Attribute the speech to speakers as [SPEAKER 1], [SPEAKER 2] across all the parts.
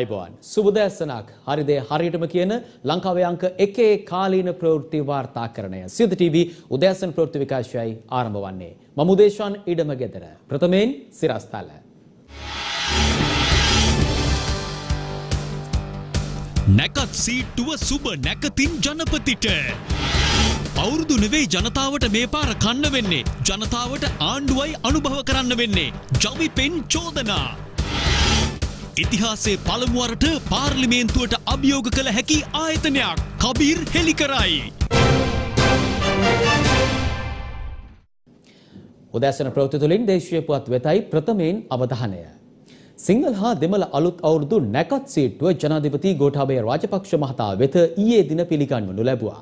[SPEAKER 1] අයිබෝන් සුබදෑසනක්. හරිදේ හරියටම කියන ලංකාවේ අංක එකේ කාලීන ප්‍රවෘත්ති වාර්තාකරණය සියද TV උදෑසන ප්‍රවෘත්ති විකාශයයි ආරම්භ වන්නේ. මම උදේශාන් ඉඩම ගෙදර. ප්‍රථමයෙන් සිරස්තල.
[SPEAKER 2] නැකත් සීට්ටුව සුබ නැකතින් ජනපතිට. අවුරුදු නෙවෙයි ජනතාවට මේ පාර කන්න වෙන්නේ. ජනතාවට ආණ්ඩුවයි අනුභව කරන්න වෙන්නේ. ජවි පෙන් චෝදනා. ඉතිහාසේ පළමුුවරට පාර්ලිමේන්තුවට අභියෝග කළ හැකි ආයතනයක් කබීර් හෙළි කරයි.
[SPEAKER 1] උදැසන ප්‍රවෘත්ති තුළින් දේශීය පුවත් වෙතයි ප්‍රථමයෙන් අවධානය. සිංහල හා දෙමළ අලුත් අවුරුදු නැකත් සීට්ටුව ජනාධිපති ගෝඨාභය රාජපක්ෂ මහතා වෙත ඊයේ දින පිළිගන්වනු ලැබුවා.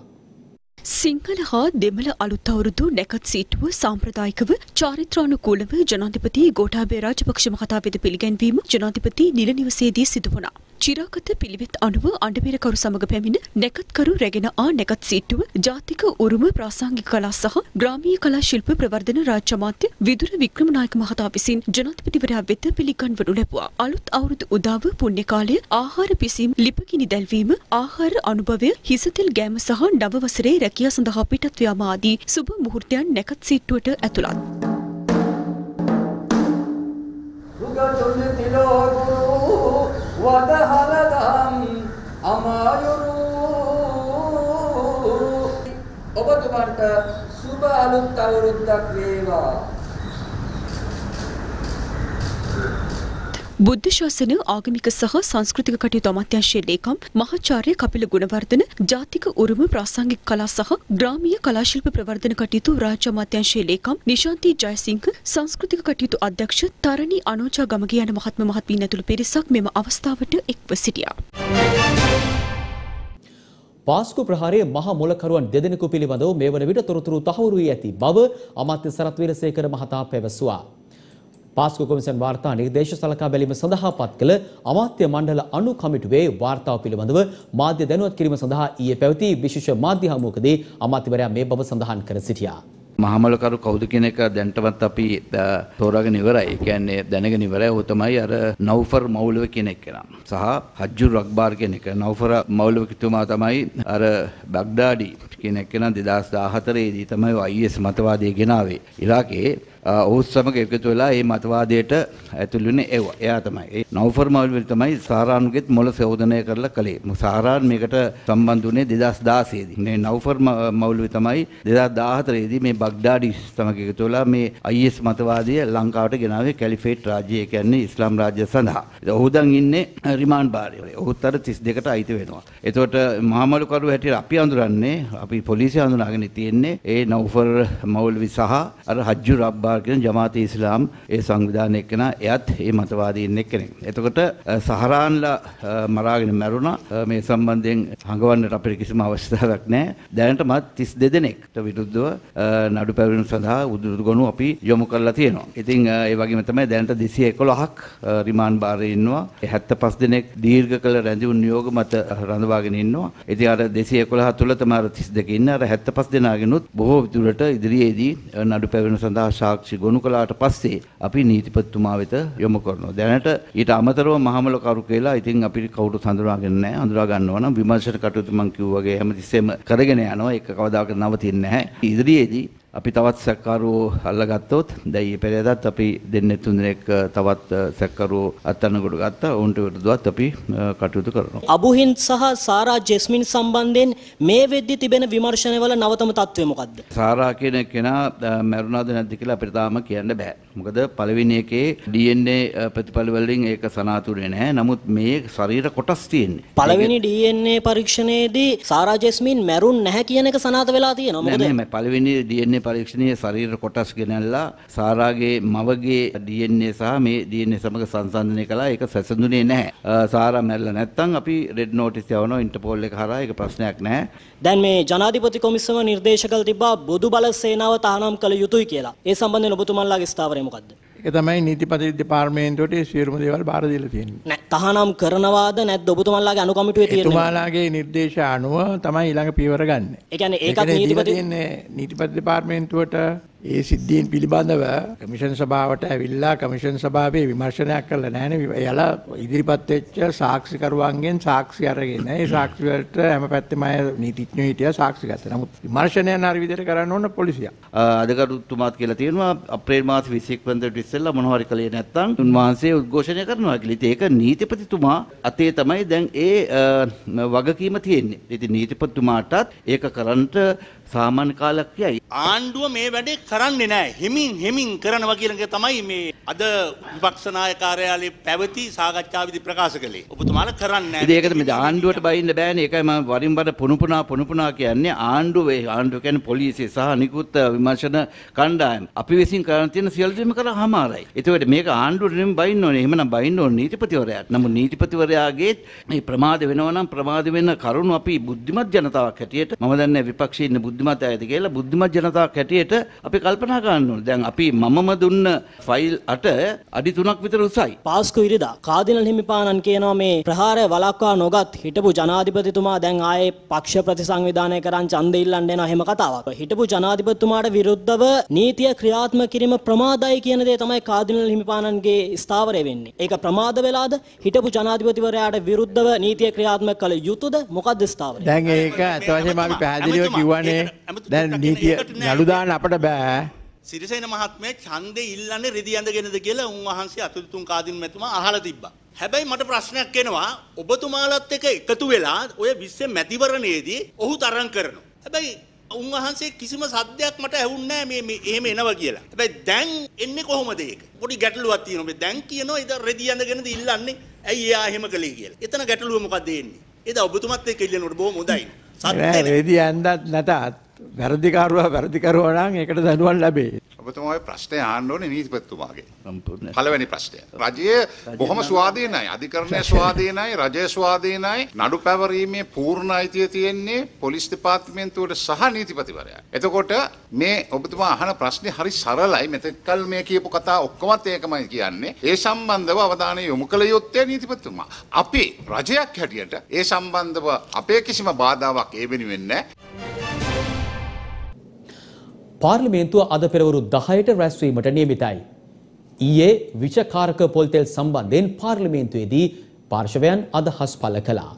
[SPEAKER 3] සිංහල හා දෙමළ අලුත් අවුරුදු නැකත් සීටුව සාම්ප්‍රදායිකව චාරිත්‍රානුකූලව ජනාධිපති ගෝඨාභය රාජපක්ෂ මහතා වෙත පිළිගැන්වීම ජනාධිපති නිල නිවසේදී සිදු වුණා. චිරාගත පිළිවෙත් අනුව අඩබෙරකරු සමග පැමිණ නැකත්කරු රැගෙන ආ නැකත් සීට්ටුව ජාතික උරුම ප්‍රාසංගික කලා සහ ග්‍රාමීය කලා ශිල්ප ප්‍රවර්ධන රාජ්‍ය අමාත්‍ය විදුර වික්‍රමනායක මහතා විසින් ජනාධිපතිවරයා වෙත පිළිගන්වනු ලැබුවා. අලුත් අවුරුදු උදාව පුණ්‍ය කාලය ආහාර පිසීම් ලිපගිනි දැල්වීම ආහාර අනුභවය හිසතෙල් ගෑම සහ නව වසරේ රැකියා සඳහා පිටත් යාම ආදී සුබ මුහුර්තයන් නැකත් සීට්ටුවට ඇතුළත්.
[SPEAKER 4] සුගතුන් තිලෝගුරු වදහලදම් අමායුරු. ඔබතුමන්ට සුබ අලුත් අවුරුද්දක් වේවා.
[SPEAKER 3] බුද්ධ ශාසන ආගමික සහ සංස්කෘතික කටයුතු අමාත්‍යංශයේ ලේකම් මහාචාර්ය කපිල ගුණවර්ධන ජාතික උරුම ප්‍රාසංගික කලා සහ ග්‍රාමීය කලාශිල්ප ප්‍රවර්ධන කටයුතු රාජ්‍ය අමාත්‍යංශයේ ලේකම් නිශාන්ති ජයසිංහ සංස්කෘතික කටයුතු අධ්‍යක්ෂ තරණි අනෝජා ගමගේ යන මහත්ම මහත්මීන් ඇතුළු පිරිසක් මෙම අවස්ථාවට එක්ව සිටියා.
[SPEAKER 1] පාස්කු ප්‍රහාරයේ මහ මොලකරුවන් දෙදෙනෙකු පිළිබඳව මේ වන විට තොරතුරු තහවුරු වී ඇති බව අමාත්‍ය සරත් වීරසේකර මහතා පැවසුවා. පාස්කු කොමිසන් වාර්තා නිර්දේශ සලකා බැලීම සඳහා පත් කළ අමාත්‍ය මණ්ඩල අනු කමිටුවේ වාර්තාව පිළිබඳව මාධ්‍ය දැනුවත් කිරීම සඳහා ඊයේ පැවති විශේෂ මාධ්‍ය හමුවකදී අමාත්‍යවරයා මේ බව සඳහන් කර සිටියා.
[SPEAKER 5] මහමලකරු කවුද කියන එක දැන්ටමත් අපි තෝරාගෙන ඉවරයි. ඒ කියන්නේ දැනගෙන ඉවරයි. ਉਹ තමයි අර නවුෆර් මෞලව කියන එක කෙනා. සහ හජ්ජුර් රක්බාර් කියන එක. නවුෆර් මෞලව කිතුමා තමයි අර බග්ඩාඩි කියන එක කෙනා 2014 දී තමයි IS මතවාදය ගෙනාවේ. ඉරාකේ ඔහුත් සමග එකතු වෙලා මේ මතවාදයට ඇතුළු වෙන්නේ ඒව. එයා තමයි. ඒ නවුෆර් මෞලවි තමයි සාරානුගෙත් මොළ සෝදනය කරලා කළේ. සාරාන් මේකට සම්බන්ධ වුණේ 2016 දී. මේ නවුෆර් මෞලවි තමයි 2014 දී මේ බග්ඩාඩි සමග එකතු වෙලා මේ IS මතවාදය ලංකාවට ගෙනාවේ කැලිෆේට් රාජ්‍යය කියන්නේ ඉස්ලාම් රාජ්‍ය සඳහා. ඔහු දැන් ඉන්නේ රිමාන්ඩ් භාරයේ. ඔහුත් අර 32ට අයිති වෙනවා. එතකොට මහමලුකරු හැටියට අපි අඳුරන්නේ අපි පොලිසිය අඳුනාගෙන තියෙන්නේ ඒ නවුෆර් මෞලවි සහ අර හජ්ජු රබ්බා සහරාර් කියන ජමාතේ ඉස්ලාම් ඒ සංවිධානය එක්කන එයත් ඒ මතවාදීන් එක්කෙනෙක්. එතකොට සහරාන්ලා මරාගෙන මැරුණා මේ සම්බන්ධයෙන් හඟවන්නට අපිට කිසිම අවස්ථාවක් නැහැ. දැනටමත් 32 දෙනෙක්ට විරුද්ධව නඩු පැවරීම සඳහා උදුරුගොනු අපි යොමු කරලා තියෙනවා. ඉතින් ඒ වගේම තමයි දැනට 211ක් රිමාන්ඩ් භාරයේ ඉන්නවා. 75 දෙනෙක් දීර්ඝ කල රැඳවුණු නියෝග මත රඳවාගෙන ඉන්නවා. ඉතින් අර 211 තුල තමයි 32 ඉන්න අර 75 දෙනාගෙනුත් බොහෝ දුරට ඉදිරියේදී නඩු පැවරීම සඳහා සාක්ෂි සාක්ෂි ගොනු කළාට පස්සේ අපි නීතිපතිතුමා වෙත යොමු කරනවා. දැනට ඊට අමතරව මහමල කරු කියලා ඉතින් අපිට කවුරුත් හඳුනාගෙන නැහැ. හඳුනා ගන්නවා නම් විමර්ශන කටයුතු මම කිව්වා වගේ හැමතිස්සෙම කරගෙන යනවා. ඒක කවදාකවත් නවතින්නේ නැහැ. ඉදිරියේදී අපි තවත් සැකකරුවෝ අල්ලගත්තොත් දැන් මේ පෙරේදත් අපි දෙන්නේ තුන් දෙනෙක් තවත් සැකකරුවෝ අත්අඩංගුවට ගත්තා. ඔවුන්ට විරුද්ධවත් අපි කටයුතු කරනවා.
[SPEAKER 6] අබුහින් සහ සාරා ජෙස්මින් සම්බන්ධයෙන් මේ වෙද්දි තිබෙන විමර්ශනවල නවතම තත්ත්වය මොකද්ද?
[SPEAKER 5] සාරා කියන කෙනා මැරුණාද නැද්ද කියලා අපිට තාම කියන්න බෑ. මොකද පළවෙනි එකේ DNA ප්‍රතිඵල වලින් ඒක සනාතුනේ නැහැ. නමුත් මේ ශරීර කොටස් තියෙන්නේ.
[SPEAKER 6] පළවෙනි DNA පරීක්ෂණයේදී සාරා ජෙස්මින් මැරුණ නැහැ කියන එක සනාත වෙලා තියෙනවා.
[SPEAKER 5] මොකද නෑ නෑ පළවෙනි DNA පරීක්ෂණයේ ශරීර කොටස් ගෙනල්ලා සාරාගේ මවගේ DNA සහ මේ DNA සමග සංසන්දනය කළා. ඒක සැසඳුනේ නැහැ. සාරා මැරිලා නැත්තම් අපි රෙඩ් නෝටිස් යවනවා ඉන්ටර්පෝල් එක හරහා ඒක ප්‍රශ්නයක් නැහැ.
[SPEAKER 6] දැන් මේ ජනාධිපති කොමිසම නිර්දේශ කළ තිබ්බා බොදු බල සේනාව තහනම් කළ යුතුයි කියලා. ඒ සම්බන්ධයෙන් ඔබතුමන්ලාගේ ස්ථාවරය මොකද්ද?
[SPEAKER 7] ඒක තමයි නීතිපති දෙපාර්තමේන්තුවට සියලුම දේවල් බාර දීලා තියෙන්නේ.
[SPEAKER 6] නෑ තහනම් කරනවාද නැත්ද ඔබතුමන්ලාගේ අනුකමිටුවේ තියෙන්නේ?
[SPEAKER 7] එතුමාලාගේ නිර්දේශ අනුව තමයි ඊළඟ පියවර ගන්න.
[SPEAKER 6] ඒ කියන්නේ ඒකත් නීතිපති
[SPEAKER 7] නීතිපති දෙපාර්තමේන්තුවට ඒ සිද්ධීන් පිළිබඳව කමිෂන් සභාවට ඇවිල්ලා කමිෂන් සභාවේ විමර්ශනයක් කරලා නැහැ නේ. එයාලා ඉදිරිපත් වෙච්ච සාක්ෂිකරුවන්ගෙන් සාක්ෂි අරගෙන ඒ සාක්ෂි වලට හැම පැත්තෙම අය නීතිඥයෝ හිටියා සාක්ෂි ගත්තා. නමුත් විමර්ශනයන් හරි විදිහට කරන්න ඕන පොලිසිය.
[SPEAKER 5] අදකරුතුමාත් කියලා තියෙනවා අප්‍රේල් මාස 21 වෙනිදාට ඉස්සෙල්ලා මොනවා හරි කළේ නැත්නම් උන්වහන්සේ උද්ඝෝෂණය කරනවා කියලා. ඉතින් ඒක නීතිපතිතුමා අතේ තමයි දැන් ඒ අ, වගකීම තියෙන්නේ. ඉතින් නීතිපතිතුමාටත් ඒක කරන්නට සාමාන්‍ය කාලයක් යයි.
[SPEAKER 8] ආණ්ඩුව මේ වැඩේ කරන්නේ නෑ හිමින් හෙමින් කරනවා කියන එක තමයි මේ අද විපක්ෂ නායක කාර්යාලයේ පැවති සාකච්ඡාවේදී ප්‍රකාශ කළේ. ඔබතුමාලා කරන්නේ
[SPEAKER 5] ඉතින් ඒකද මේ ආණ්ඩුවට බයින්න බෑනේ. ඒකයි මම වරින් වර පුනුපුනා පුනුපුනා කියන්නේ ආණ්ඩුවේ ආණ්ඩුව කියන්නේ පොලිසිය සහ නිකුත් විමර්ශන කණ්ඩායම්. අපි විසින් කරන්න තියෙන සියලු දේම කරාමාරයි. ඒතකොට මේක ආණ්ඩුවට නෙමෙයි බයින්න ඕනේ. එහෙමනම් බයින්න ඕනේ නීතිපතිවරයාට. නමුත් නීතිපතිවරයාගේ මේ ප්‍රමාද වෙනවා නම් ප්‍රමාද වෙන කරුණු අපි බුද්ධිමත් ජනතාවක් හැටියට මම දන්නේ විපක්ෂයේ ඉන්න බුද්ධිමත් අයද කියලා බුද්ධිමත් ජනතාවක් හැටියට අපි කල්පනා කරන්න ඕනේ. දැන් අපි මමම දුන්න ෆයිල් අට අඩි 3ක් විතර උසයි.
[SPEAKER 6] පාස්කු ඉරිදා කාදිනල් හිමිපාණන් කියනවා මේ ප්‍රහාරය වළක්වා නොගත් හිටපු ජනාධිපතිතුමා දැන් ආයේ පක්ෂ ප්‍රතිසංවිධානය කරන් ඡන්දෙ ඉල්ලන්න එනවා එහෙම කතාවක්. හිටපු ජනාධිපතිතුමාට විරුද්ධව නීතිය ක්‍රියාත්මක කිරීම ප්‍රමාදයි කියන දේ තමයි කාදිනල් හිමිපාණන්ගේ ස්ථාවරය වෙන්නේ. ඒක ප්‍රමාද වෙලාද හිටපු ජනාධිපතිවරයාට විරුද්ධව නීතිය ක්‍රියාත්මක කළ යුතුද මොකක්ද ස්ථාවරය?
[SPEAKER 7] දැන් ඒක ඇත්ත වශයෙන්ම අපි පැහැදිලිව කිව්වනේ දැන් නීතිය නඩු දාන්න අපට බෑ.
[SPEAKER 8] සිරිසේන මහත්මයා ඡන්දේ ඉල්ලන්නේ රෙදි ඇඳගෙනද කියලා උන්වහන්සේ අතුරුතුන් කාදින් මැතිතුමා අහලා තිබ්බා. හැබැයි මට ප්‍රශ්නයක් එනවා ඔබතුමාලත් එක්ක එකතු වෙලා ඔය විශ්ව මැතිවරණයේදී ඔහු තරම් කරනවා. හැබැයි උන්වහන්සේ කිසිම සද්දයක් මට ඇහුන්නේ නැහැ මේ එහෙම එනවා කියලා. හැබැයි දැන් එන්නේ කොහොමද ඒක? පොඩි ගැටලුවක් තියෙනවා. මේ දැන් කියනවා ඉතින් රෙදි ඇඳගෙනද ඉල්ලන්නේ. ඇයි එයා එහෙම කළේ කියලා. එතන ගැටලුව මොකද්ද එන්නේ? එදා ඔබතුමත් එක්ක ඉල්ලනකොට බොහොම හොඳයි. සත්‍ය
[SPEAKER 7] නෑ
[SPEAKER 8] නෑ.
[SPEAKER 7] රෙදි ඇන්දත් නැතත් වැරදිකරුවා වැරදිකරුවා නම් ඒකට දඬුවම් ලැබේ.
[SPEAKER 9] ඔබතුමා ඔය ප්‍රශ්නය ආන්න ඕනේ නීතිපතිතුමාගේ.
[SPEAKER 5] සම්පූර්ණ.
[SPEAKER 9] පළවෙනි ප්‍රශ්නය. රජය බොහොම ස්වාධීනයි. අධිකරණය ස්වාධීනයි, රජය ස්වාධීනයි. නඩු පැවරීමේ පූර්ණ අයිතිය තියෙන්නේ පොලිස් දෙපාර්තමේන්තුවට සහ නීතිපතිවරයා. එතකොට මේ ඔබතුමා අහන ප්‍රශ්නේ හරි සරලයි. මෙතෙක්කල් මේ කියපු කතා ඔක්කොමත් ඒකමයි කියන්නේ. ඒ සම්බන්ධව අවධානය යොමු කළ යුත්තේ නීතිපතිතුමා. අපි රජයක් හැටියට ඒ සම්බන්ධව අපේ කිසිම බාධාවක් ඒ වෙනුවෙන් නැහැ.
[SPEAKER 1] පාර්ලිමේන්තුව අද පෙරවරු 10ට රැස්වීමට නියමිතයි. ඊයේ විෂකාරක පොල්තෙල් සම්බන්ධයෙන් පාර්ලිමේන්තුවේදී පාර්ශවයන් අදහස් පළ කළා.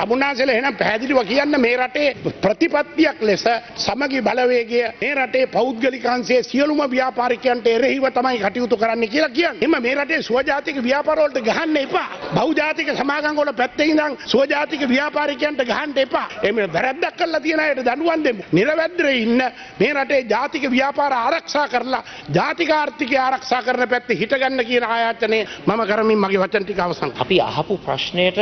[SPEAKER 10] තමුන්නාසල එහෙනම් පැහැදිලිව කියන්න මේ රටේ ප්‍රතිපත්තියක් ලෙස සමගි බලවේගය මේ රටේ පෞද්ගලිකංශයේ සියලුම ව්‍යාපාරිකයන්ට එරෙහිව තමයි කටයුතු කරන්න කියලා කියන්නේ. එම මේ රටේ ස්වජාතික ව්‍යාපාර වලට ගහන්න එපා. බහුජාතික සමාගම් වල පැත්තේ ඉඳන් ස්වජාතික ව්‍යාපාරිකයන්ට ගහන්න එපා. එමෙ වැරද්දක් කරලා තියන අයට දඬුවම් දෙමු. නිර්වැද්දේ ඉන්න මේ රටේ ජාතික ව්‍යාපාර ආරක්ෂා කරලා ජාතික ආර්ථිකය ආරක්ෂා කරන පැත්තේ හිටගන්න කියන ආයතනයේ මම කරමින් මගේ වචන ටික අවසන්
[SPEAKER 11] අපි අහපු ප්‍රශ්නයට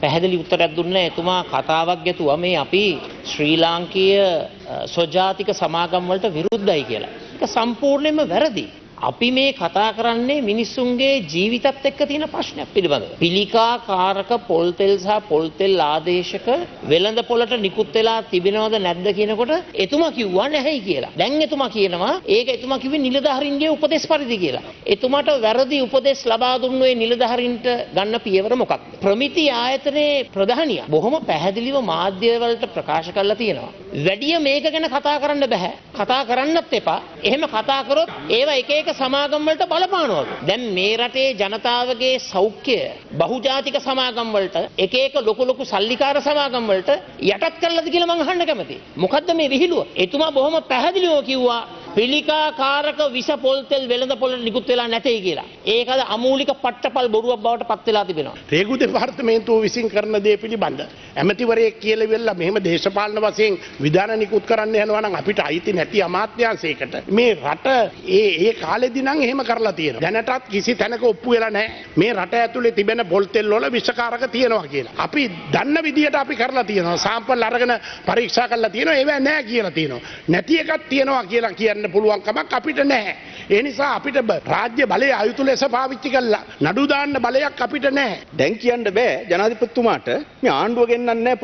[SPEAKER 11] පැහැදිලි උත්තරයක් දුන්න එතුමා කතාවක් ගැතුවා මේ අපි ශ්‍රී ලාංකීය අ, ස්වජාතික සමාගම් වලට විරුද්ධයි කියලා. ඒක සම්පූර්ණයෙන්ම වැරදි. අපි මේ කතා කරන්නේ මිනිස්සුන්ගේ ජීවිතත් එක්ක තියෙන ප්‍රශ්නයක් පිළිබඳව. පිළිකා කාරක පොල්තෙල් සහ පොල්තෙල් ආදේශක වෙළඳ පොළට නිකුත් වෙලා තිබෙනවද නැද්ද කියනකොට එතුමා කිව්වා නැහැයි කියලා. දැන් එතුමා කියනවා ඒක එතුමා කිව්වේ නිලධාරීන්ගේ උපදෙස් පරිදි කියලා. එතුමාට වැරදි උපදෙස් ලබා දුන්නු ඒ නිලධාරීන්ට ගන්න පියවර මොකක්ද? ප්‍රමිති ආයතනයේ ප්‍රධානියා බොහොම පැහැදිලිව මාධ්‍ය වලට ප්‍රකාශ කරලා තියෙනවා. වැඩිය මේක ගැන කතා කරන්න බෑ. කතා කරන්නත් එපා. එහෙම කතා කරොත් ඒවා එක එක සමාගම් වලට බලපානවා. දැන් මේ රටේ ජනතාවගේ සෞඛ්‍ය බහුජාතික සමාගම් වලට එක එක ලොකු ලොකු සල්ලිකාර සමාගම් වලට යටත් කරලාද කියලා මං අහන්න කැමතියි. මොකද්ද මේ විහිළුව? එතුමා බොහොම පැහැදිලිව කිව්වා පිළිකා කාරක විස පොල්තෙල් වෙළඳ පොළට නිකුත් වෙලා නැtei කියලා. ඒකද අමූලික පට්ටපල් බොරුවක් බවට පත් වෙලා තිබෙනවා.
[SPEAKER 10] රේගු දෙපාර්තමේන්තුව විසින් කරන දේ පිළිබඳ ඇමතිවරයෙක් කියලවෙල්ලා මෙහෙම දේශපාලන වශයෙන් විධාන නිකුත් කරන්න යනවා නම් අපිට අයිති නැති අමාත්‍යාංශයකට මේ රට ඒ ඒ කාලෙදි නම් එහෙම කරලා තියෙනවා. දැනටත් කිසි තැනක ඔප්පු වෙලා නැහැ. මේ රට ඇතුලේ තිබෙන පොල්තෙල් වල විෂකාරක තියෙනවා කියලා. අපි දන්න විදියට අපි කරලා තියෙනවා. සාම්පල් අරගෙන පරීක්ෂා කරලා තියෙනවා. ඒවා නැහැ කියලා තියෙනවා. නැති එකක් තියෙනවා කියලා කියන්න පුළුවන් කමක් අපිට නැහැ. ඒ නිසා අපිට බ- රාජ්‍ය බලය අයුතු ලෙස පාවිච්චි කරලා නඩු දාන්න බලයක් අපිට නැහැ.
[SPEAKER 12] දැන් කියන්න බෑ ජනාධිපතිතුමාට මේ ආණ්ඩුව ගෙන්නන්නේ නැහැ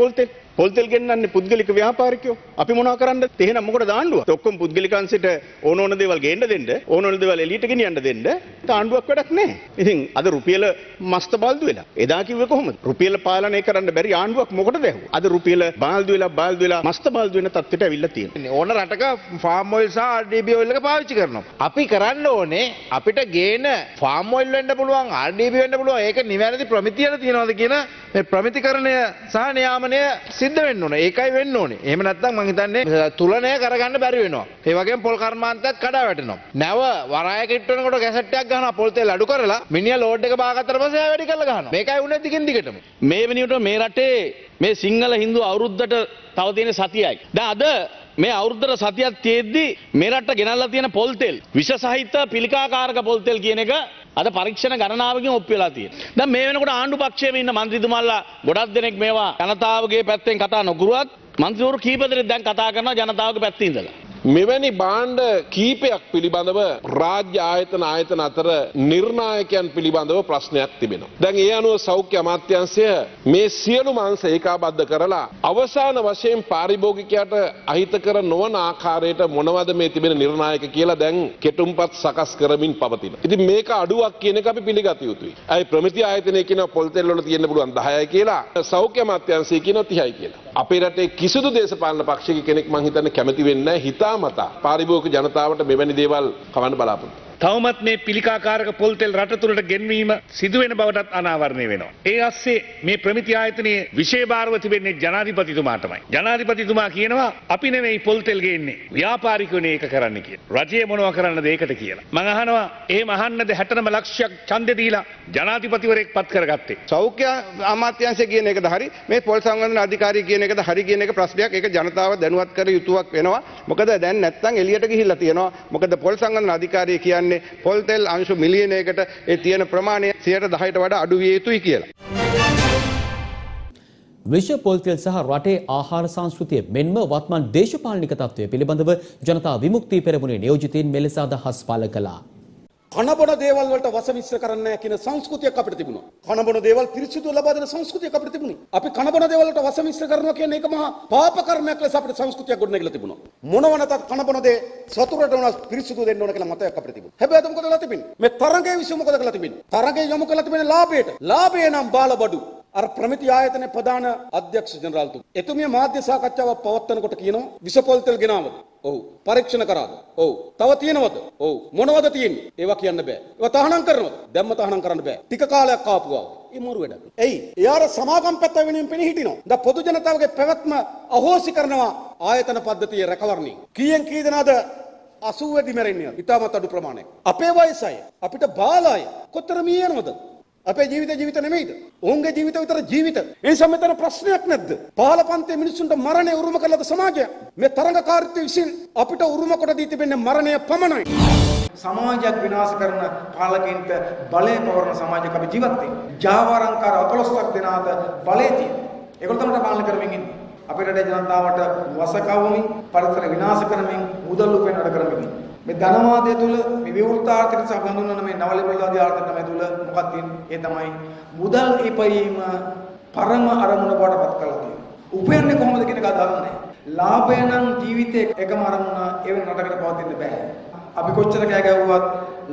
[SPEAKER 12] පොල්තෙල්.
[SPEAKER 10] පොල්තෙල් ගෙන්නන්නේ පුද්ගලික ව්‍යාපාරිකයෝ. අපි මොනවා කරන්නද? එහෙනම් මොකටද ආණ්ඩුව? ඔක්කොම පුද්ගලික අංශයට ඕන ඕන දේවල් ගේන්න දෙන්න, ඕන ඕන දේවල් එළියට ගෙනියන්න දෙන්න. ඒක ආණ්ඩුවක් වැඩක් නැහැ. ඉතින් අද රුපියල මස්ත බල්දු වෙලා. එදා කිව්වේ කොහොමද? රුපියල පාලනය කරන්න බැරි ආණ්ඩුවක් මොකටද ඇහුවේ? අද රුපියල බාල්දු වෙලා බාල්දු වෙලා මස්ත බල්දු වෙන තත්ත්වයට ඇවිල්ලා තියෙනවා.
[SPEAKER 12] ඕන රටක ෆාම් ඔයිල් සහ RDB ඔයිල් එක පාවිච්චි කරනවා. අපි කරන්න ඕනේ අපිට ගේන ෆාම් ඔයිල් වෙන්න පුළුවන් RDB වෙන්න පුළුවන් ඒක නිවැරදි ප්‍රමිතියද තියනවද කියන මේ ප්‍රමිතිකරණය සහ නියාමනය සිද්ධ වෙන්න ඕනේ. ඒකයි වෙන්න ඕනේ. එහෙම නැත්නම් මං හිතන්නේ තුලනය කරගන්න බැරි වෙනවා. ඒ වගේම පොල් කර්මාන්තයත් කඩා වැටෙනවා. නැව වරාය කිට් වෙනකොට කැසට් එකක් ගහනවා පොල් තෙල් අඩු කරලා මිනිහා ලෝඩ් එක බාගත්තට පස්සේ ආය වැඩි කරලා ගහනවා. මේකයි උනේ දිගින් දිගටම.
[SPEAKER 13] මේ වෙනියට මේ රටේ මේ සිංහල හින්දු අවුරුද්දට තව තියෙන සතියයි. දැන් අද මේ අවුරුද්දර සතියක් තියෙද්දි මේ රට ගෙනල්ලා තියෙන පොල් තෙල් විෂ සහිත පිළිකාකාරක පොල් තෙල් කියන එක අද පරීක්ෂණ ගණනාවකින් ඔප්පු වෙලා තියෙනවා. දැන් මේ වෙනකොට ආණ්ඩු පක්ෂයේ ඉන්න മന്ത്രിතුමාලා ගොඩක් දෙනෙක් මේවා ජනතාවගේ පැත්තෙන් කතා නොකරුවත් മന്ത്രിවරු කීප දෙනෙක් දැන් කතා කරනවා ජනතාවගේ පැත්තේ ඉඳලා.
[SPEAKER 14] මෙවැනි බාණ්ඩ කීපයක් පිළිබඳව රාජ්‍ය ආයතන ආයතන අතර නිර්ණායකයන් පිළිබඳව ප්‍රශ්නයක් තිබෙනවා. දැන් ඒ අනුව සෞඛ්‍ය අමාත්‍යංශය මේ සියලු මාංශ ඒකාබද්ධ කරලා අවසාන වශයෙන් පාරිභෝගිකයාට අහිතකර නොවන ආකාරයට මොනවද මේ තිබෙන නිර්ණායක කියලා දැන් කෙටුම්පත් සකස් කරමින් පවතිනවා. ඉතින් මේක අඩුවක් කියන එක අපි පිළිගත යුතුයි. අයි ප්‍රමිති ආයතනය කියන පොල් තෙල් වල තියෙන්න පුළුවන් 10යි කියලා සෞඛ්‍ය අමාත්‍යංශය කියන 30යි කියලා. අපේ රටේ කිසිදු දේශපාලන පක්ෂයක කෙනෙක් මං හිතන්නේ කැමති වෙන්නේ නැහැ හිතාමතා පාරිභෝගික ජනතාවට මෙවැනි දේවල් කවන්න බලාපොරොත්තු.
[SPEAKER 15] තවමත් මේ පිළිකාකාරක පොල්තෙල් රට තුළට ගෙන්වීම සිදුවෙන බවටත් අනාවරණය වෙනවා. ඒ අස්සේ මේ ප්‍රමිති ආයතනයේ විශේභාරව තිබෙන්නේ ජනාධිපතිතුමාටමයි. ජනාධිපතිතුමා කියනවා අපි නෙවෙයි පොල්තෙල් ගේන්නේ ව්‍යාපාරිකවනේ ඒක කරන්න කියලා. රජය මොනවා කරන්නද ඒකට කියලා. මං අහනවා එහෙම අහන්නද 60ම ලක්ෂයක් ඡන්දෙ දීලා ජනාධිපතිවරයෙක් පත් කරගත්තේ.
[SPEAKER 12] සෞඛ්‍ය අමාත්‍යංශය කියන එකද හරි මේ පොල් සංවර්ධන අධිකාරිය කියන එකද හරි කියන එක ප්‍රශ්නයක් ඒක ජනතාව දැනුවත් කර යුතුවක් වෙනවා. මොකද දැන් නැත්තම් එළියට ගිහිල්ලා තියෙනවා. මොකද පොල් සංවර්ධන අධිකාරිය කියන්නේ පොල් තෙල් අංශු මිලියනයකට ඒ තියෙන ප්‍රමාණය 10%ට වඩා අඩු විය යුතුයි කියලා.
[SPEAKER 1] විශ්ව පොල්තෙල් සහ රටේ ආහාර සංස්කෘතිය මෙන්ම වත්මන් දේශපාලනික තත්ත්වය පිළිබඳව ජනතා විමුක්ති පෙරමුණේ නියෝජිතයින් මෙලෙස අදහස් පළ කළා.
[SPEAKER 16] කනබොන දේවල් වලට වස මිශ්‍ර කරන්නේ නැහැ කියන සංස්කෘතියක් අපිට තිබුණා. කනබොන දේවල් පිරිසිදු ලබා දෙන සංස්කෘතියක් අපිට තිබුණේ. අපි කනබොන දේවල් වලට වස මිශ්‍ර කරනවා කියන එක මහා පාප කර්මයක් ලෙස අපිට සංස්කෘතියක් ගොඩනැගිලා තිබුණා. මොනව නැතත් කනබොන දේ සතුරට උනස් පිරිසිදු දෙන්න ඕන කියලා මතයක් අපිට තිබුණා. හැබැයි අද මොකද වෙලා තිබෙන්නේ? මේ තරඟයේ විශ්ව මොකද කරලා තිබෙන්නේ? තරඟේ යොමු කරලා තිබෙන්නේ ලාභයට. ලාභය නම් බාලබඩු. අර ප්‍රමිති ආයතනයේ ප්‍රධාන අධ්‍යක්ෂ ජනරාල්තුමා. එතුමිය මාධ්‍ය සාකච්ඡාවක් පවත්වනකොට කියනවා විස පොල්තෙල් ගෙනාවද? ඔව්. පරීක්ෂණ කරාද? ඔව්. තව තියෙනවද? ඔව්. මොනවද තියෙන්නේ? ඒවා කියන්න බෑ. ඒවා තහනම් කරනවද? දැම්ම තහනම් කරන්න බෑ. ටික කාලයක් ආපු ගාව. ඒ මොරු වැඩ. එයි. එයාර සමාගම් පැත්ත වෙනුවෙන් පෙනී හිටිනවා. දැන් පොදු ජනතාවගේ පැවැත්ම අහෝසි කරනවා ආයතන පද්ධතියේ රැකවරණය. කීයෙන් කී දෙනාද 80 වැඩි මැරෙන්නේ. ඉතාමත් අඩු ප්‍රමාණයක්. අපේ වයසයි අපිට බාලයි කොතර මියනවද? අපේ ජීවිත ජීවිත නෙමෙයිද? ඔවුන්ගේ ජීවිත විතර ජීවිත. ඒ නිසා මෙතන ප්‍රශ්නයක් නැද්ද? පහළ පන්තියේ මිනිසුන්ට මරණය උරුම කළද සමාජය? මේ තරඟකාරීත්වය විසින් අපිට උරුම කොට දී තිබෙන්නේ මරණය පමණයි.
[SPEAKER 17] සමාජයක් විනාශ කරන පාලකයින්ට බලය පවරන සමාජයක අපි ජීවත් වෙන්නේ. ජාවාරංකාර 11ක් දෙනාට බලය තියෙන. ඒගොල්ලෝ තමයි පාලනය කරමින් ඉන්නේ. අපේ රටේ ජනතාවට වසකවමින් පරිසර විනාශ කරමින් මුදල් උපයන වැඩ කරමින් මේ ධනවාදය තුල මේ විවෘත ආර්ථික සම්බන්ධන මේ නව ලිබරල්වාදී ආර්ථික ක්‍රමය තුල මොකක්ද තියෙන්නේ? ඒ තමයි මුදල් ඉපයීම පරම අරමුණ බවට පත් කරලා තියෙනවා. උපයන්නේ කොහොමද කියන එක අදාළ ලාභය නම් ජීවිතේ එකම අරමුණ එවෙන රටකට පවතින්න බෑ. අපි කොච්චර කෑ ගැහුවත්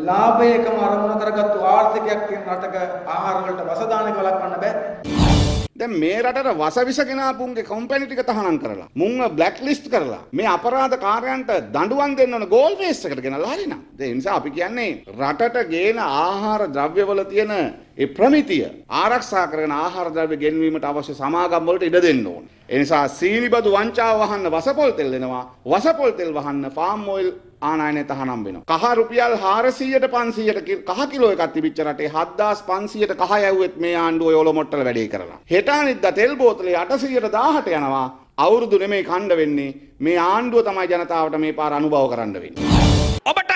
[SPEAKER 17] ලාභය එකම අරමුණ කරගත්තු ආර්ථිකයක් තියෙන රටක ආහාර වලට වසදාන කලක්වන්න බෑ.
[SPEAKER 9] දැන් මේ රටට වසවිස ගෙනාපුන්ගේ කම්පැනි ටික තහනම් කරලා මුන්ව බ්ලැක් ලිස්ට් කරලා මේ අපරාධ කාර්යයන්ට දඬුවම් දෙන්න ඕන ගෝල් ෆේස් එකට ගෙනල්ලා හරිනම් ඒ නිසා අපි කියන්නේ රටට ගේන ආහාර ද්‍රව්‍යවල තියෙන ඒ ප්‍රමිතිය ආරක්ෂා කරගෙන ආහාර ද්‍රව්‍ය ගෙන්වීමට අවශ්‍ය සමාගම් වලට ඉඩ දෙන්න ඕන. ඒ නිසා සීනිබදු වංචාව වහන්න වසපොල් තෙල් දෙනවා. වසපොල් තෙල් වහන්න ෆාම් ඔයිල් ආනායනය තහනම් වෙනවා. කහ රුපියල් 400ට 500ට කහ කිලෝ එකක් තිබිච්ච රටේ 7500ට කහ යවුවෙත් මේ ආණ්ඩුව ඔය ඔලොමොට්ටල වැඩේ කරලා. හෙට අනිද්දා තෙල් බෝතලේ 800ට 1000ට යනවා. අවුරුදු නෙමෙයි කණ්ඩ වෙන්නේ. මේ ආණ්ඩුව තමයි ජනතාවට මේ පාර අනුභව කරන්න වෙන්නේ.
[SPEAKER 18] ඔබට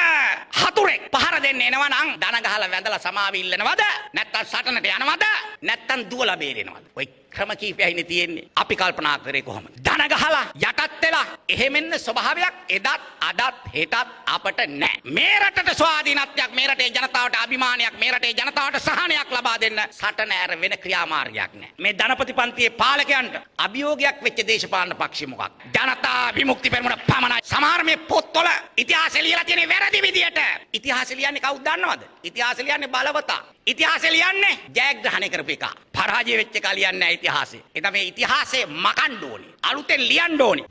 [SPEAKER 18] හතුරෙක් පහර දෙන්න එනවා නම් දන ගහලා වැඳලා සමාව ඉල්ලනවද නැත්තම් සටනට යනවද නැත්තම් දුවලා බේරෙනවද ඔය ක්‍රම කීපයයිනේ තියෙන්නේ. අපි කල්පනා කරේ කොහොමද? දන ගහලා යටත් වෙලා එහෙමෙන්න ස්වභාවයක් එදත් අදත් හෙටත් අපට නැහැ මේ රටට ස්වාධීනත්වයක් මේ රටේ ජනතාවට අභිමානයක් මේ රටේ ජනතාවට සහනයක් ලබා දෙන්න සටන ඇර වෙන ක්‍රියාමාර්ගයක් නැහැ මේ ධනපති පන්තියේ පාලකයන්ට අභියෝගයක් වෙච්ච දේශපාලන පක්ෂය මොකක් ජනතා විමුක්ති පෙරමුණ පමණයි. සමහර මේ පොත්වල ඉතිහාසය ලියලා තියෙන වැරදි විදියට. ඉතිහාසය ලියන්නේ කවුද දන්නවද? ඉතිහාසය ලියන්නේ බලවතා. ඉතිහාසය ලියන්නේ ජයග්‍රහණය කරපු එක පරාජය වෙච්ච එක ලියන්නේ නැහැ ඉතිහාසය එතන මේ ඉතිහාසය මකන්න ඕනේ අලුතෙන් ලියන්න ඕනේ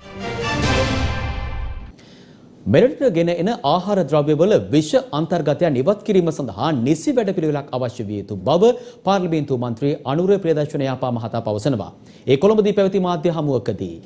[SPEAKER 1] මෙරට ගෙන එන ආහාර ද්‍රව්‍යවල විෂ අන්තර්ගතයන් ඉවත් කිරීම සඳහා නිසි වැඩපිළිවෙලක් අවශ්‍ය විය යුතු බව පාර්ලිමේන්තු මන්ත්‍රී අනුර ප්‍රියදර්ශන යාපා මහතා පවසනවා. ඒ කොළඹදී පැවති මාධ්‍ය හමුවකදී.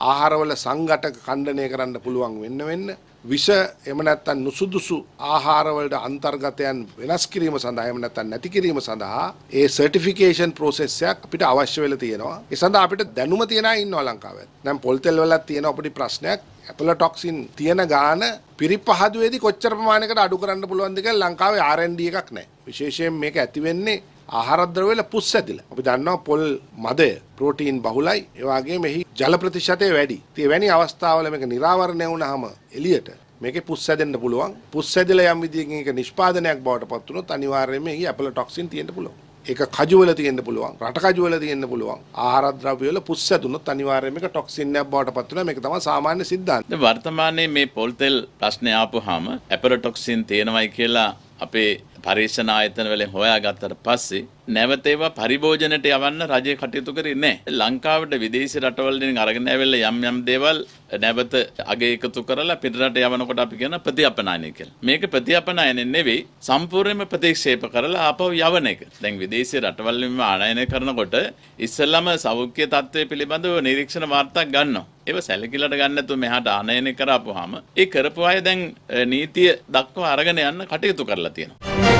[SPEAKER 19] ආහාරවල සංඝටක ඛණ්ඩනය කරන්න පුළුවන් වෙන්න වෙන්න විෂ එහෙම නැත්නම් නුසුදුසු ආහාරවලට අන්තර්ගතයන් වෙනස් කිරීම සඳහා එහෙම නැත්නම් නැති කිරීම සඳහා ඒ සර්ටිෆිකේෂන් ප්‍රොසෙස් එකක් අපිට අවශ්‍ය වෙලා තියෙනවා. ඒ සඳහා අපිට දැනුම තියන අය ඉන්නවා ලංකාවේ. දැන් පොල් තෙල් වලත් තියෙන අපිට ප්‍රශ්නයක් ඇපලටොක්සින් තියෙන ගාන පිරිපහදුවේදී කොච්චර ප්‍රමාණයකට අඩු කරන්න පුළුවන්ද කියලා ලංකාවේ R&D එකක් නැහැ. විශේෂයෙන් මේක ඇති වෙන්නේ ආහාරද්‍රව්‍යවල පුස් ඇතිලා. අපි දන්නවා පොල් මදය ප්‍රෝටීන් බහුලයි. ඒ වගේම එහි ජල ප්‍රතිශතය වැඩි. ඉතින් එවැනි අවස්ථාවල මේක නිරාවරණය වුණාම එළියට මේකේ පුස් හැදෙන්න පුළුවන්. පුස් හැදලා යම් විදිහකින් ඒක නිෂ්පාදනයක් බවට පත් වුණොත් අනිවාර්යයෙන්ම එහි ඇපලටොක්සින් තියෙන්න පුළුවන්. ඒක කජුවල තියෙන්න පුළුවන් රට කජුවල තියෙන්න පුළුවන් ආහාර ද්‍රව්‍ය වල පුස් ඇතුනොත් අනිවාර්යයෙන්ම ඒක ටොක්සින් එකක් බවට පත් වෙනවා මේක තමයි සාමාන්‍ය සිද්ධාන්තය.
[SPEAKER 20] වර්තමානයේ මේ පොල් තෙල් ප්‍රශ්නේ ආපුවාම ඇපරටොක්සින් තියෙනවයි කියලා අපේ පරීක්ෂණ ආයතන වලින් හොයාගත්තට පස්සේ නැවත ඒවා පරිභෝජනයට යවන්න රජය කටයුතු කරේ නැහැ. ලංකාවට විදේශ රටවලින් අරගෙන ඇවිල්ලා යම් යම් දේවල් නැවත අගේ එකතු කරලා පිටරට යවනකොට අපි කියන ප්‍රතිඅපනයනය කියලා. මේක ප්‍රතිඅපනයනය නෙවෙයි සම්පූර්ණයෙන්ම ප්‍රතික්ෂේප කරලා ආපහු යවන එක. දැන් විදේශ රටවලින්ම ආනයනය කරනකොට ඉස්සෙල්ලාම සෞඛ්‍ය තත්ත්වය පිළිබඳව නිරීක්ෂණ වාර්තා ගන්නවා. ඒව සැලකිලට ගන්න නැතුව මෙහාට ආනයනය කරාපුවාම ඒ කරපු අය දැන් නීතිය දක්වා අරගෙන යන්න කටයුතු කරලා තියෙනවා.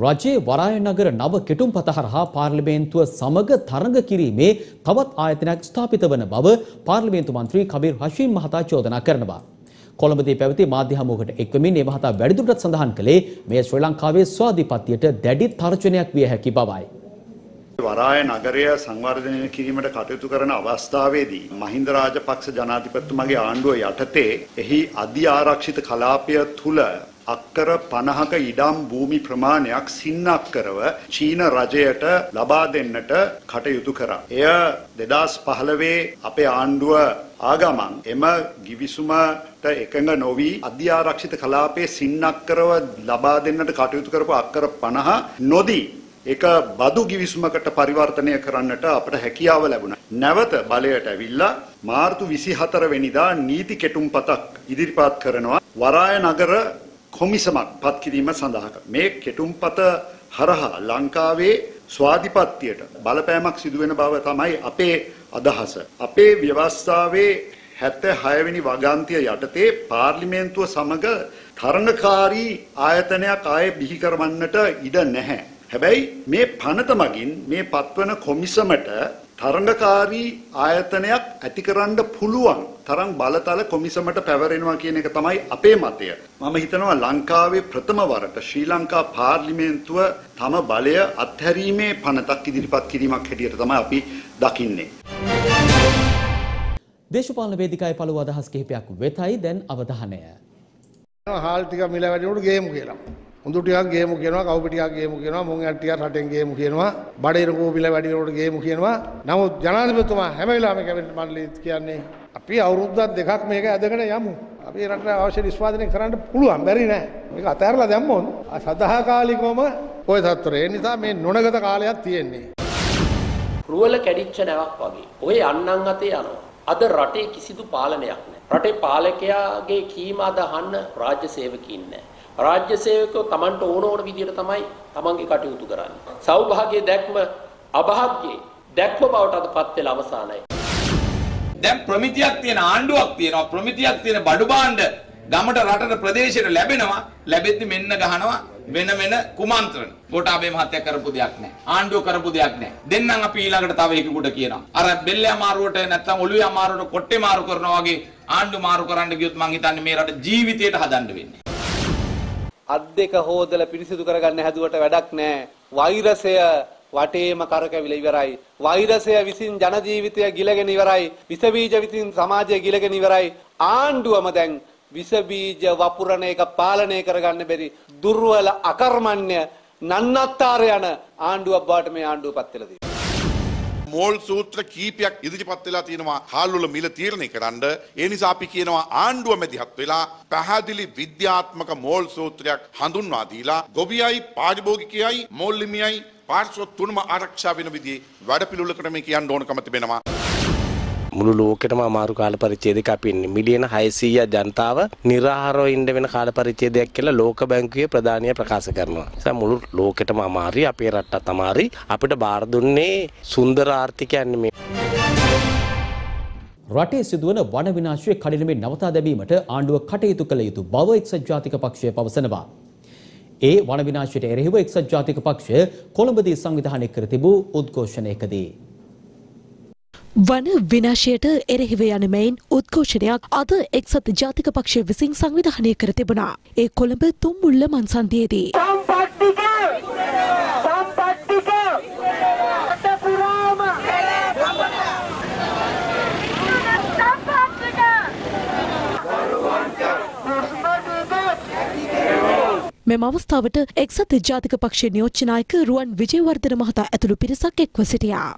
[SPEAKER 1] රජයේ වරාය නගර නව කෙටුම්පත හරහා පාර්ලිමේන්තුව සමග තරඟ කිරීමේ තවත් ආයතනයක් ස්ථාපිත වන බව පාර්ලිමේන්තු මන්ත්‍රී කබීර් හෂීම් මහතා චෝදනා කරනවා. කොළඹදී පැවති මාධ්‍ය හමුවකට එක්වමින් මේ මහතා වැඩිදුරටත් සඳහන් කළේ මෙය ශ්‍රී ලංකාවේ ස්වාධිපත්‍යයට දැඩි තර්ජනයක් විය හැකි බවයි.
[SPEAKER 21] වරාය නගරය සංවර්ධනය කිරීමට කටයුතු කරන අවස්ථාවේදී මහින්ද රාජපක්ෂ ජනාධිපතිතුමාගේ ආණ්ඩුව යටතේ එහි අධි ආරක්ෂිත කලාපය තුල අක්කර 50ක ඉඩම් භූමි ප්‍රමාණයක් සින්නක්කරව චීන රජයට ලබා දෙන්නට කටයුතු කරා. එය 2015 අපේ ආණ්ඩුව ආගමන් එම ගිවිසුමට එකඟ නොවි අධ්‍යාරක්ෂිත කලාපයේ සින්නක්කරව ලබා දෙන්නට කටයුතු කරපු අක්කර 50 නොදී ඒක බදු ගිවිසුමකට පරිවර්තනය කරන්නට අපට හැකියාව ලැබුණා. නැවත බලයට ඇවිල්ලා මාර්තු 24 වෙනිදා නීති කෙටුම්පතක් ඉදිරිපත් කරනවා වරාය නගර කොමිසමක් පත් කිරීම සඳහා. මේ කෙටුම්පත හරහා ලංකාවේ ස්වාධිපත්‍යයට බලපෑමක් සිදුවෙන බව තමයි අපේ අදහස. අපේ ව්‍යවස්ථාවේ 76 වෙනි වගන්තිය යටතේ පාර්ලිමේන්තුව සමග තරඟකාරී ආයතනයක් ආයේ බිහි කරවන්නට ඉඩ නැහැ. හැබැයි මේ පනත මගින් මේ පත්වන කොමිසමට තරඟකාරී ආයතනයක් ඇතිකරන්න පුළුවන් තරම් බලතල කොමිසමට පැවරෙනවා කියන එක තමයි අපේ මතය. මම හිතනවා ලංකාවේ ප්‍රථම වරට ශ්‍රී ලංකා පාර්ලිමේන්තුව තම බලය අත්හැරීමේ පනතක් ඉදිරිපත් කිරීමක් හැටියට තමයි අපි දකින්නේ.
[SPEAKER 1] දේශපාලන වේදිකාවේ පළමු අදහස් කිහිපයක් වෙතයි දැන් අවධානය.
[SPEAKER 22] හාල් ටික මිල වැඩිනකොට ගේමු කියලා. උඳු ටිකක් ගේමු කියනවා, කවුපි ටිකක් ගේමු කියනවා, මුං ඇට ටිකක් රටෙන් ගේමු කියනවා, බඩේර කෝපිල වැඩිනකොට ගේමු කියනවා. නමුත් ජනාධිපතිතුමා හැම වෙලාවෙම කැබිනට් මණ්ඩලෙත් කියන්නේ අපි අවුරුද්දක් දෙකක් මේක ඇදගෙන යමු. අපි රටට අවශ්‍ය නිෂ්පාදනය කරන්න පුළුවන් බැරි නෑ. මේක අතහැරලා දැම්මොත් සදාකාලිකවම ওই තත්ත්වය. ඒ නිසා මේ නොනගත කාලයක් තියෙන්නේ.
[SPEAKER 23] රුවල කැඩිච්ච නැවක් වගේ. ඔය අන්නන් අතේ යනවා. අද රටේ කිසිදු පාලනයක් නැහැ. රටේ පාලකයාගේ කීම අද අහන්න රාජ්‍ය සේවකීන් නැහැ. රාජ්‍ය සේවකයෝ Tamanට ඕන ඕන විදිහට තමයි Tamanගේ කටයුතු කරන්නේ. සෞභාග්‍යයේ දැක්ම අභාග්‍යයේ දැක්ම බවට අදපත් වෙලා අවසానයි.
[SPEAKER 24] දැන් ප්‍රමිතියක් තියෙන ආණ්ඩුවක් තියෙනවා. ප්‍රමිතියක් තියෙන බඩු භාණ්ඩ ගමට රටට ප්‍රදේශයට ලැබෙනවා. ලැබෙද්දි මෙන්න ගහනවා වෙන වෙන කුමන්ත්‍රණ. ගෝඨාභය මහත්තයා කරපු දෙයක් නැහැ ආණ්ඩුව කරපු දෙයක් නැහැ දෙන්නම් අපි ඊළඟට තව එකෙකුට කියනවා. අර බෙල්ලේ අමාරුවට නැත්තම් ඔළුවේ අමාරුවට කොට්ටේ මාරු කරනවා වගේ ආණ්ඩු මාරු කරන්න ගියොත් මං හිතන්නේ මේ රට ජීවිතයට හදන්න වෙන්නේ.
[SPEAKER 23] අත් දෙක හොදලා පිරිසිදු කරගන්න හැදුවට වැඩක් නැහැ. වෛරසය වටේම කරකැවිලා ඉවරයි. වෛරසය විසින් ජන ජීවිතය ගිලගෙන ඉවරයි. විස බීජ විසින් සමාජය ගිලගෙන ඉවරයි. ආණ්ඩුවම දැන් විස බීජ වපුරන එක පාලනය කරගන්න බැරි දුර්වල අකර්මණ්‍ය නන්නත්තර යන ආණ්ඩුවක් බවට මේ ආණ්ඩුව පත් වෙලා තියෙනවා.
[SPEAKER 25] මෝල් සූත්‍ර කීපයක් ඉදිරිපත් වෙලා තියෙනවා හාල්වල මිල තීරණය කරන්න. ඒ නිසා අපි කියනවා ආණ්ඩුව මැදිහත් වෙලා පැහැදිලි විද්‍යාත්මක මෝල් සූත්‍රයක් හඳුන්වා දීලා ගොවියයි පාරිභෝගිකයයි මෝල්ලිමියයි පාර්ශ්ව තුනම ආරක්ෂා වෙන විදිහේ වැඩපිළිවෙලකට මේ කියන්න ඕනකම තිබෙනවා.
[SPEAKER 26] මුළු ලෝකෙටම අමාරු කාල පරිච්ඡේදයක අපි ඉන්නේ. මිලියන 600 ජනතාව නිරාහාරව ඉන්න වෙන කාල පරිච්ඡේදයක් කියලා ලෝක බැංකුවේ ප්‍රධානිය ප්‍රකාශ කරනවා. නිසා මුළු ලෝකෙටම අමාරුයි අපේ රටත් අමාරුයි. අපිට බාර දුන්නේ සුන්දර ආර්ථිකයන් මේ
[SPEAKER 1] රටේ සිදුවන වන විනාශය කඩිනමින් නවතා දැමීමට ආණ්ඩුව කටයුතු කළ යුතු බව එක්සත් ජාතික පක්ෂය පවසනවා. ඒ වන විනාශයට එරෙහිව එක්සත් ජාතික පක්ෂය කොළඹදී සංවිධානය කර තිබූ උද්ඝෝෂණයකදී
[SPEAKER 3] වන විනාශයට එරෙහිව යන මෙයින් උද්ඝෝෂණයක් අද එක්සත් ජාතික පක්ෂය විසින් සංවිධානය කර තිබුණා. ඒ කොළඹ තුම්මුල්ල මන්සන්දියේදී. මෙම අවස්ථාවට එක්සත් ජාතික පක්ෂ නියෝජ්‍ය නායක රුවන් විජේවර්ධන මහතා ඇතුළු පිරිසක් එක්ව සිටියා.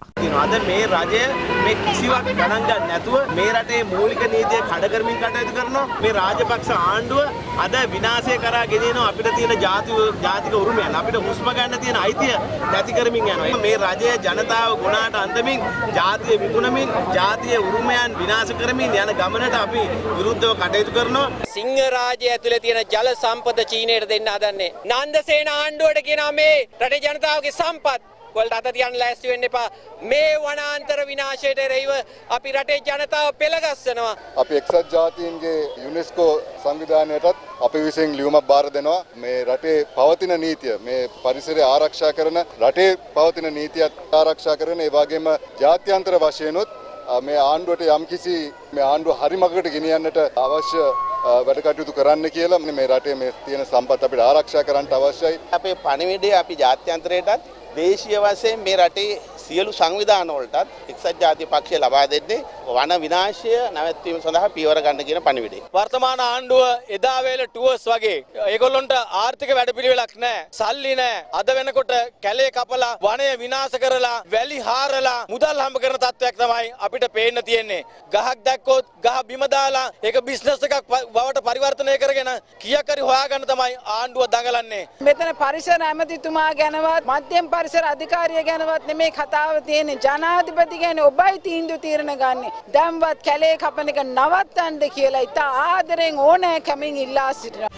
[SPEAKER 27] අද මේ රජය මේ කිසිවක් ගණන් ගන්න නැතුව මේ රටේ මූලික නීතිය කඩ කරමින් කටයුතු කරනවා. මේ රාජපක්ෂ ආණ්ඩුව අද විනාශය කරා ගෙනියනවා. අපිට තියෙන ජාති ජාතික උරුමයන් අපිට හුස්ම ගන්න තියෙන අයිතිය නැති කරමින් යනවා. මේ රජය ජනතාව ගුණාට අන්දමින් ජාතිය විකුණමින් ජාතිය උරුමයන් විනාශ කරමින් යන ගමනට අපි විරුද්ධව කටයුතු කරනවා.
[SPEAKER 28] සිංහ රාජ්‍ය ඇතුලේ තියෙන ජල සම්පත චීනයට දෙන්න හදන්නේ. නන්දසේන ආණ්ඩුවට කියනවා මේ රටේ ජනතාවගේ සම්පත්. වලට අත තියන්න ලෑස්ති වෙන්න එපා. මේ වනාන්තර විනාශයට එරෙහිව අපි රටේ ජනතාව පෙළගස්සනවා
[SPEAKER 29] අපි එක්සත් ජාතීන්ගේ යුනෙස්කෝ සංවිධානයටත් අපි විසින් ලියුමක් බාර දෙනවා. මේ රටේ පවතින නීතිය මේ පරිසරය ආරක්ෂා කරන රටේ පවතින නීතියත් ආරක්ෂා කරන ඒ වගේම ජාත්‍යන්තර වශයෙන්ුත් මේ ආණ්ඩුවට යම්කිසි මේ ආණ්ඩුව හරි මගකට ගෙනියන්නට අවශ්‍ය වැඩ කටයුතු කරන්න කියලා මේ රටේ මේ තියෙන සම්පත් අපිට ආරක්ෂා කරන්න අවශ්‍යයි.
[SPEAKER 27] අපේ පණිවිඩය අපි ජාත්‍යන්තරයටත් දේශීය වශයෙන් මේ රටේ සියලු සංවිධාන වලටත් එක්සත් ජාතික පක්ෂය ලබා දෙන්නේ වන විනාශය නැවැත්වීම සඳහා පියවර ගන්න කියන පණිවිඩය.
[SPEAKER 28] වර්තමාන ආණ්ඩුව එදා වේල ටුවර්ස් වගේ ඒගොල්ලොන්ට ආර්ථික වැඩපිළිවෙලක් නැහැ. සල්ලි නැහැ. අද වෙනකොට කැලේ කපලා වනය විනාශ කරලා වැලි හාරලා මුදල් හම්බ කරන තත්වයක් තමයි අපිට පේන්න තියෙන්නේ. ගහක් දැක්කොත් ගහ බිම දාලා ඒක බිස්නස් එකක් බවට පරිවර්තනය කරගෙන කීයක් හරි හොයාගන්න තමයි ආණ්ඩුව දඟලන්නේ.
[SPEAKER 30] මෙතන පරිසර ඇමතිතුමා ගැනවත් මධ්‍යම පරිසර අධිකාරිය ගැනවත් නෙමේ කතාව තියෙන්නේ ජනාධිපති ගැන ඔබයි තීන්දුව තීරණ ගන්න. දැන්වත් කැලේ කපන එක නවත්තන්න කියලා ඉතා ආදරෙන් ඕනෑ කැමින් ඉල්ලා සිටිනවා.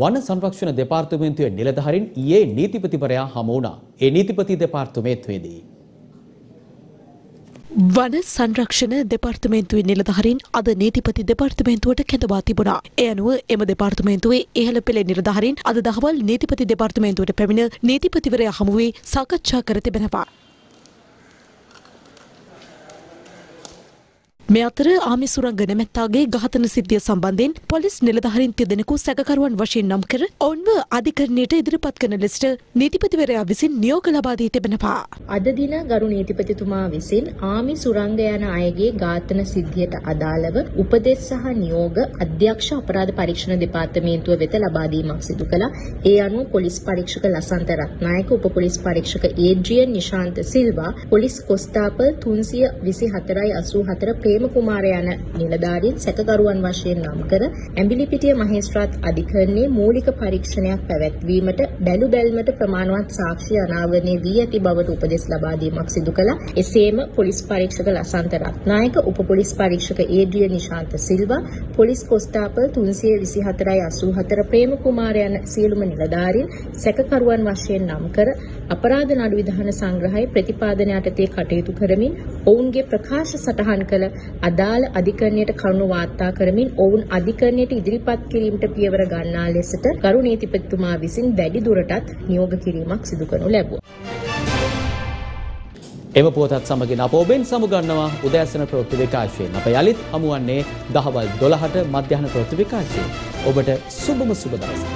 [SPEAKER 1] වන සංරක්ෂණ දෙපාර්තමේන්තුවේ නිලධාරීන් ඊයේ නීතිපතිවරයා හමු වුණා. ඒ නීතිපති දෙපාර්තමේන්තුවේදී
[SPEAKER 3] වන සංරක්ෂණ දෙපාර්තමේන්තුවේ නිලධාරීන් අද නීතිපති දෙපාර්තමේන්තුවට කැඳවා තිබුණා. ඒ අනුව එම දෙපාර්තමේන්තුවේ ඉහළ පෙළේ නිලධාරීන් අද දහවල් නීතිපති දෙපාර්තමේන්තුවට පැමිණ නීතිපතිවරයා හමුවේ සාකච්ඡා කර තිබෙනවා. මේ අතර ආමිසුරංග නැමැත්තාගේ ඝාතන සිද්ධිය සම්බන්ධයෙන් පොලිස් නිලධාරීන් තිදෙනෙකු සැකකරුවන් වශයෙන් නම් කර ඔවුන්ව අධිකරණයට ඉදිරිපත් කරන ලෙසට නීතිපතිවරයා විසින් නියෝග ලබා දී තිබෙනවා.
[SPEAKER 31] අද දින ගරු නීතිපතිතුමා විසින් ආමි සුරංග යන අයගේ ඝාතන සිද්ධියට අදාළව උපදෙස් සහ නියෝග අධ්‍යක්ෂ අපරාධ පරීක්ෂණ දෙපාර්තමේන්තුව වෙත ලබා දීමක් සිදු කළා. ඒ අනුව පොලිස් පරීක්ෂක ලසන්ත රත්නායක, උප පොලිස් පරීක්ෂක ඒඩ්‍රියන් නිශාන්ත සිල්වා, පොලිස් කොස්තාපල් 324යි 84 ප්‍රේම කුමාර යන නිලධාරීන් සැකකරුවන් වශයෙන් නම් කර ඇඹිලිපිටිය මහේස්ත්‍රාත් අධිකරණයේ මූලික පරීක්ෂණයක් පැවැත්වීමට බැලු බැල්මට ප්‍රමාණවත් සාක්ෂි අනාවරණය වී ඇති බවට උපදෙස් ලබා දීමක් සිදු කළා. එසේම පොලිස් පරීක්ෂක ලසන්ත රත්නායක, උප පොලිස් පරීක්ෂක ඒඩ්‍රිය නිශාන්ත සිල්වා, පොලිස් කොස්තාපල් 324යි 84 ප්‍රේම කුමාර යන සියලුම නිලධාරීන් සැකකරුවන් වශයෙන් නම් කර අපරාධ නඩු විධාන සංග්‍රහයේ ප්‍රතිපාදන යටතේ කටයුතු කරමින් ඔවුන්ගේ ප්‍රකාශ සටහන් කළ අදාළ අධිකරණයට කරුණු වාර්තා කරමින් ඔවුන් අධිකරණයට ඉදිරිපත් කිරීමට පියවර ගන්නා ලෙසට ගරු නීතිපතිතුමා විසින් වැඩි දුරටත් නියෝග කිරීමක් සිදු කරනු ලැබුවා.
[SPEAKER 1] එම පුවතත් සමගින් අප ඔබෙන් සමුගන්නවා උදෑසන ප්‍රවෘත්ති විකාශයෙන්. අප යළිත් හමුවන්නේ දහවල් 12ට මධ්‍යහ්න ප්‍රවෘත්ති විකාශයෙන්. ඔබට සුබම සුබ දවසක්.